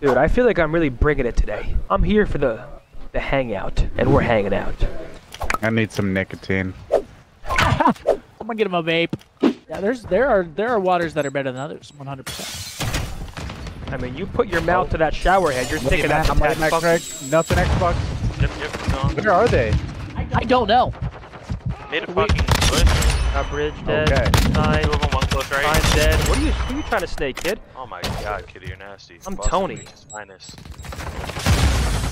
Dude, I feel like I'm really bringing it today. I'm here for the the hangout, and we're hanging out. I need some nicotine. I'm gonna get him a vape. Yeah, there's there are there are waters that are better than others, 100%. I mean, you put your mouth to that shower head, you're thinking that's I'm that Mac fucking- Craig. Nothing Xbox. Yep, yep, no. Where are they? I don't know. Made a fucking push. A bridge dead. Okay. Nine. Two of them, one close right. Nine dead. What are you? Who are you trying to snake, kid? Oh my god, kitty, you're nasty. I'm Boston Tony. Minus.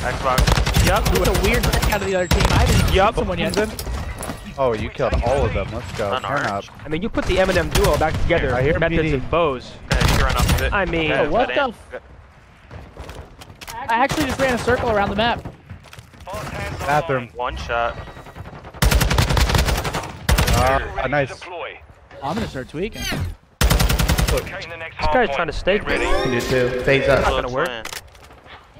Xbox. Yup. Who's a weird thing out of the other team? I haven't Yup. seen someone yet. Oh, you killed all of them. Let's go. Turn up. I mean, you put the Eminem duo back together. I hear Methodz BD. and bows. Okay, you can run off of it. I mean- Okay, what the end. I actually just ran a circle around the map. Bathroom. One shot. Uh, nice. Oh, I'm gonna start tweaking. This guy's trying to stake me. You do too. Phase up. Not gonna work.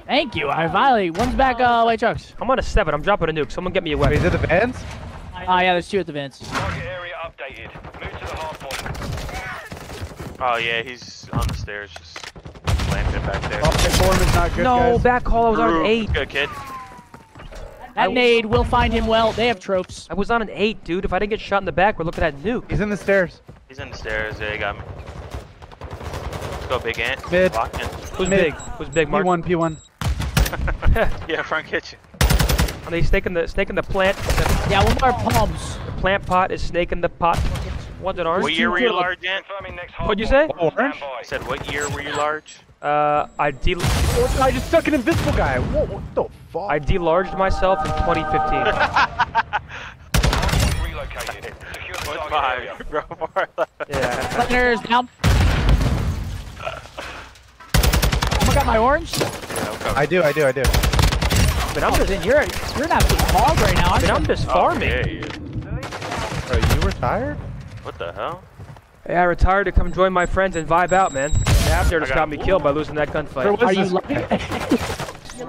Thank you. I finally one's back. Uh, white chucks. I'm on a seven. I'm dropping a nuke. Someone get me a Wait, weapon. is it the vans? Ah, yeah, there's two at the vents. Oh yeah, he's on the stairs, just planted back there. Oh, the form is not good, No, guys. back call. I was on eight. Good kid. That nade will find him well. They have tropes. I was on an eight, dude. If I didn't get shot in the back, we're looking at nuke. He's in the stairs. He's in the stairs. Yeah, he got me. Let's go, big ant. Mid. Walking. Who's Mid. big? Who's big, Mark? P1, P1. Yeah, front kitchen. Are they snaking the snaking the plant? The Yeah, one more palms. plant pot is snaking the pot. One's an orange. What year were you large, Ant? What'd you say? Orange? I said, what year were you large? Uh, I de Oh, I just stuck an invisible guy. Whoa, what the fuck? I delarged myself in 2015. One five, bro. Four left. yeah. Slingers down. I got my orange. Yeah, I'm coming. I do, I do, I do. But I'm just, Then you're you're an absolute hog right now. but aren't I'm you? just Oh, farming. yeah, you. Bro, you retired? What the hell? Hey, I retired to come join my friends and vibe out, man. The Abner just got got- me killed by losing that gunfight. Are you lucky?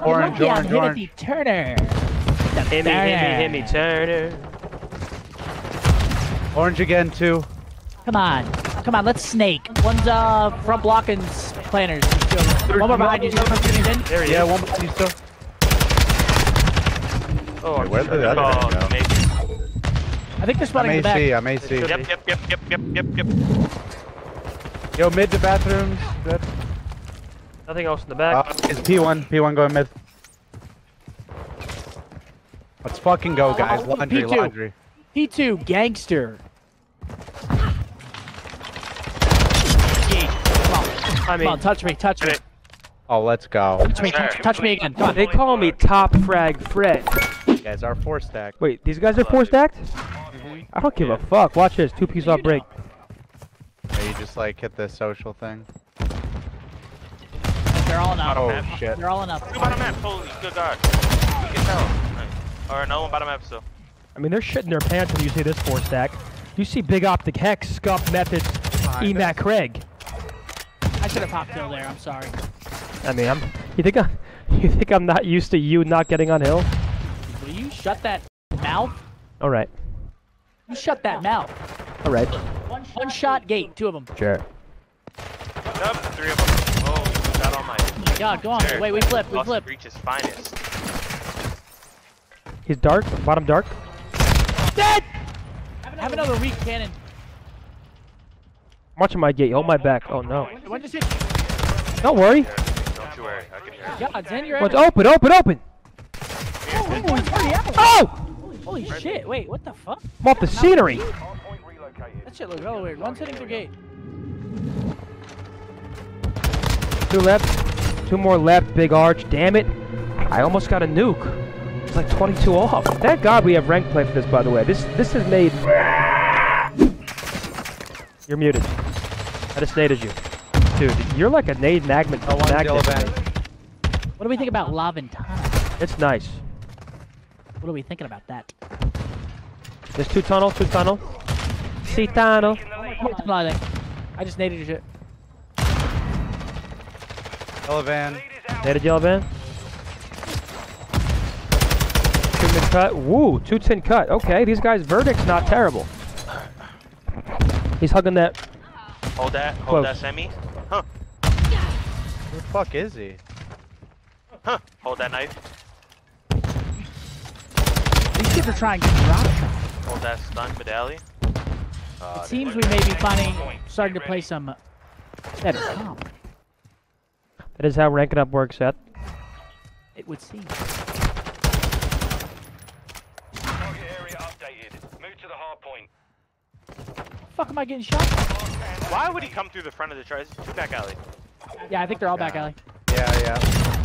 Orange, Lucky I'm orange, orange. Turner. Hit me, hit me, hit me, Turner. Orange again, too. Come on, come on, let's snake. One's uh front block and planners. Let's. One more behind you. Someone's getting in. There he Yeah, is. one more. You still? Oh, Wait, where'd sure. the other Oh, one go? Maybe. I think they're I'm spotting in the back. AC, I'm AC. Should Yep, yep, yep, yep, yep, yep, yep. Yo, mid to bathrooms. Good. Nothing else in the Uh, back. it's P1, P1 going mid. Let's fucking go, guys. Oh, Laundry, P2. laundry. P2 gangster. Come on, I come mean, on, touch me, touch me, Oh, let's go. touch me, touch, touch me again. Come on. they call me Top Frag Fred. Guys, our four stack. Wait, these guys are four stacked? I don't give a fuck. Watch this. Two piece off break. Yeah, you just like hit the social thing. They're all enough. Oh, shit. They're all enough. Two bottom map. Holy good God. You can tell. Nice. Or no one bottom map still. I mean, they're shitting their pants when you see this four stack. You see Big Optic Hex, Scuff Methodz, Emac Craig. I should have popped hill there. I'm sorry. I mean, I'm. You think I'm? You think I'm not used to you not getting on hill? Will you shut that mouth? All right. You shut that mouth. All right. One, one shot gate. Two of them. Sure. Yep, three of them. Oh, got all my. Oh my God, go on. Sure. Wait, we flip. We Boston flip. Breach's finest. He's dark. Bottom dark. Dead. Have another weak cannon. I'm watching my gate. Hold my back. Oh no. One just hit. Don't worry. Don't you worry, I can hear you. God, Zen, you're What's open? Open. Open. Oh, he's already out. Oh! Holy shit. Wait, what the fuck? I'm off the scenery. That shit looks really weird. One's hitting through gate. Two left. Two more left. Big arch. Damn it. I almost got a nuke. It's like 22 off. Thank God we have rank play for this, by the way. This this has made. You're muted. I just naded you. Dude, you're like a nade magnet. Oh, one magnet yellow to van. me. What do we think about Laventana? It's nice. What are we thinking about that? There's two tunnel, two tunnel. See tunnel. Come on, I just naded your shit. Yellow van. Naded yellow van. Two mid cut. Woo, two tin cut. Okay, these guys' verdict's not terrible. He's hugging that. Hold that, hold Close. that semi. Huh. Where the fuck is he? Huh. Hold that knife. These kids are trying to drop. Hold that stun medallion. Uh, It seems we may be finding, starting to play some better comp. That is how ranking up works, Seth. It would seem. Target area updated. Move to the hard point. Fuck, am I getting shot? Why would he come through the front of the tries? Two back alley. Yeah, I think they're all back alley. Yeah, yeah.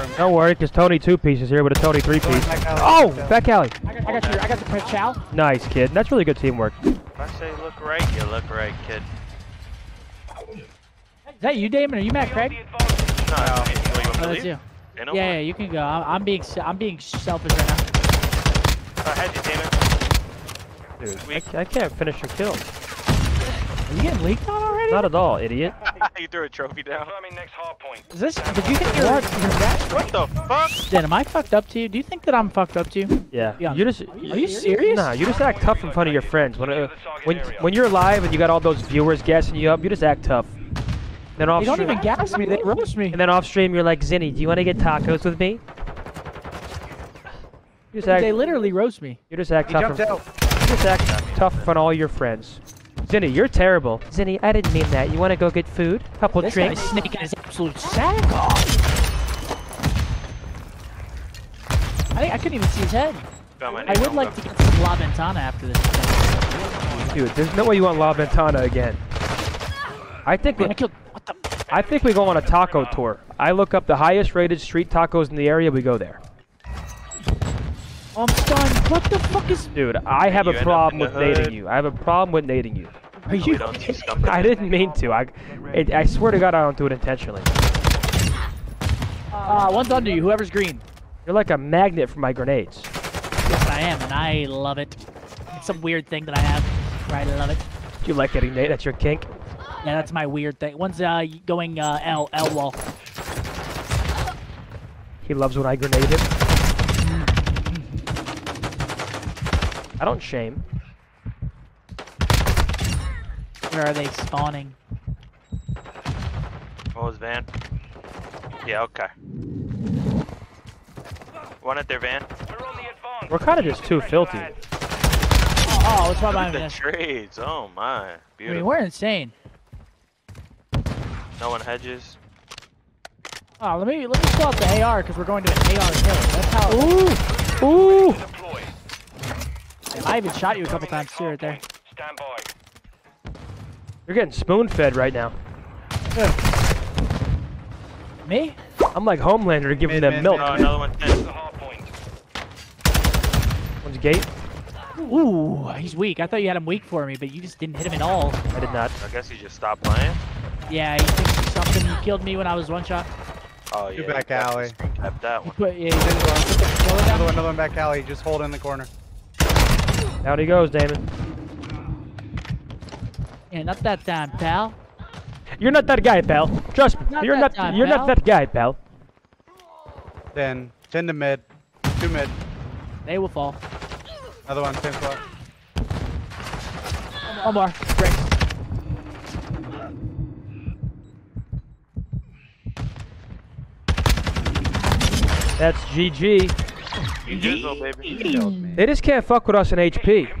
One's in the room. Don't worry, because Tony two pieces here with a Tony three piece. Back. Oh, back alley. I got, I got your, I got the Prince Chow. Nice, kid. That's really good teamwork. If I say look right, you look right, kid. Is that you, Damon? Are you Matt Craig? No, it's me. You want Oh, to that's you. Ain't no Yeah, yeah, you can go. I'm, I'm being, I'm being selfish right now. I had you, Damon. Dude, I, I can't finish your kill. Are you getting leaked on already? Not at all, idiot. you threw a trophy down. Confirming next hard point. Is this? Did you think you're? What? What the fuck? Dan, am I fucked up to you? Do you think that I'm fucked up to you? Yeah. Yeah. You just. Are you serious? Nah, you just act tough in front of your friends. When uh, when when you're live and you got all those viewers gassing you up, you just act tough. Then off They don't stream, even gas me. They roast me. and then off stream, you're like, Zinni, do you want to get tacos with me? You just act. They literally roast me. You just act He tough. jumped in- out. You just act tough in front of all your friends. Zinni, you're terrible. Zinni, I didn't mean that. You want to go get food? Couple This drinks? guy's snaking his absolute sack off. I think I couldn't even see his head. I would on like them. to get some La Ventana after this. Dude, there's no way you want La Ventana again. I think we, I killed. What the? I think we go on a taco tour. I look up the highest rated street tacos in the area. We go there. Oh, I'm stunned. What the fuck is? Dude, I have you a problem with the nading you. I have a problem with nading you. Are you? don't do scumbags. I didn't mean to. I, it, I swear to God, I don't do it intentionally. Uh, one's under you. Whoever's green. You're like a magnet for my grenades. Yes, I am, and I love it. It's some weird thing that I have. Where I love it. Do you like getting nade? That's your kink. Yeah, that's my weird thing. One's uh going uh L L wall. He loves when I grenade him. I don't shame. Where are they spawning? Oh, what was van? Yeah, okay. One at their van. We're on the. We're kind of just too filthy. Oh, what's wrong with The this? trades. Oh my. I mean, we're insane. No one hedges. Oh, let me let me pull out the AR because we're going to an AR kill. That's how. Ooh, Ooh! Deploy. I even shot you a couple times too, right there. Stand by. You're getting spoon fed right now. Me? I'm like Homelander giving Mid, them mid, milk. Oh, another one. To the hard point. One's gate. Ooh, he's weak. I thought you had him weak for me, but you just didn't hit him at all. I did not. I guess he just stopped playing. Yeah, he thinks something. He killed me when I was one shot. Oh yeah. back he definitely alley. screen capped that one. put, yeah, he did it. Another one, another one back alley. Just hold in the corner. Down he goes, Damon. Yeah, not that time, pal. You're not that guy, pal. Trust me. Not you're not. time, you're not that guy, pal. Then 10 to mid. Two mid. They will fall. Another one, same spot. One more. Break. That's GG. You jizzle, baby. They just can't fuck with us in HP.